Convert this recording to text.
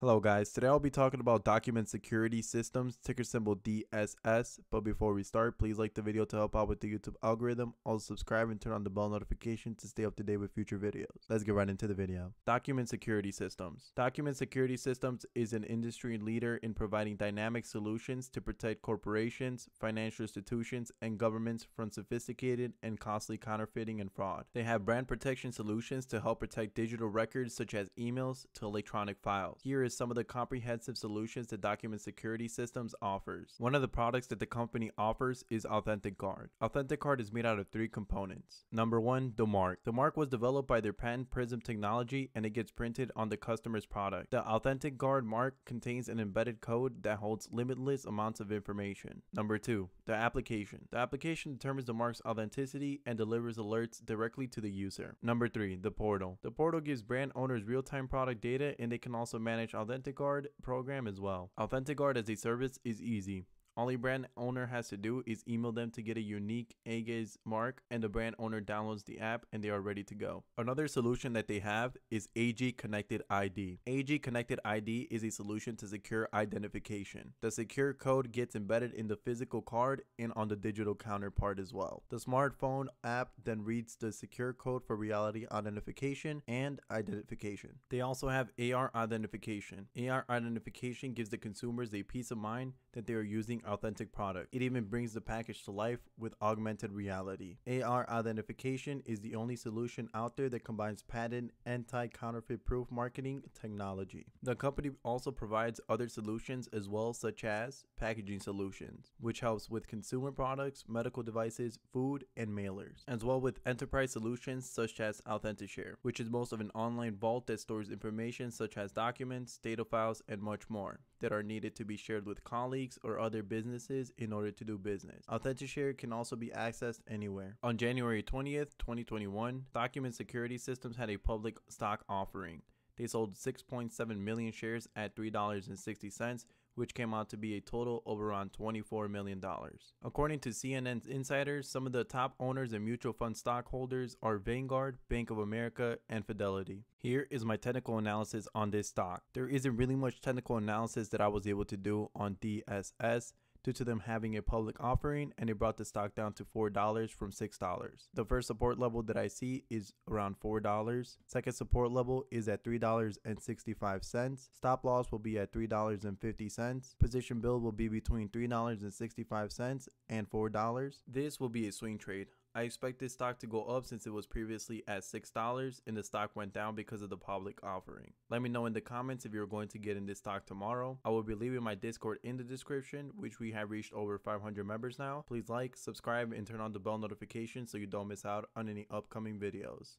Hello guys, today I'll be talking about document security systems, ticker symbol DSS, but before we start, please like the video to help out with the YouTube algorithm, also subscribe and turn on the bell notification to stay up to date with future videos. Let's get right into the video. Document security systems. Document security systems is an industry leader in providing dynamic solutions to protect corporations, financial institutions, and governments from sophisticated and costly counterfeiting and fraud. They have brand protection solutions to help protect digital records such as emails to electronic files. Here is some of the comprehensive solutions that Document Security Systems offers. One of the products that the company offers is AuthentiGuard. Authentic Guard is made out of three components. Number one, the mark. The mark was developed by their patent Prism technology and it gets printed on the customer's product. The AuthentiGuard mark contains an embedded code that holds limitless amounts of information. Number two, the application. The application determines the mark's authenticity and delivers alerts directly to the user. Number three, the portal. The portal gives brand owners real-time product data and they can also manage AuthentiGuard program as well. AuthentiGuard as a service is easy. All a brand owner has to do is email them to get a unique AGAZ mark and the brand owner downloads the app and they are ready to go. Another solution that they have is AG Connected ID. AG Connected ID is a solution to secure identification. The secure code gets embedded in the physical card and on the digital counterpart as well. The smartphone app then reads the secure code for reality identification and identification. They also have AR identification. AR identification gives the consumers a peace of mind that they are using authentic product. It even brings the package to life with augmented reality. AR identification is the only solution out there that combines patent anti-counterfeit proof marketing technology. The company also provides other solutions as well such as packaging solutions, which helps with consumer products, medical devices, food, and mailers, as well with enterprise solutions such as AuthentiShare, which is most of an online vault that stores information such as documents, data files, and much more that are needed to be shared with colleagues or other businesses in order to do business. AuthentiShare can also be accessed anywhere. On January 20th, 2021, Document Security Systems had a public stock offering. They sold 6.7 million shares at $3.60, which came out to be a total of around $24 million. According to CNN's insiders, some of the top owners and mutual fund stockholders are Vanguard, Bank of America, and Fidelity. Here is my technical analysis on this stock. There isn't really much technical analysis that I was able to do on DSS due to them having a public offering and it brought the stock down to $4 from $6. The first support level that I see is around $4. Second support level is at $3.65. Stop loss will be at $3.50. Position build will be between $3.65 and $4. This will be a swing trade. I expect this stock to go up since it was previously at $6 and the stock went down because of the public offering. Let me know in the comments if you're going to get in this stock tomorrow. I will be leaving my Discord in the description, which we have reached over 500 members now. Please like, subscribe, and turn on the bell notification so you don't miss out on any upcoming videos.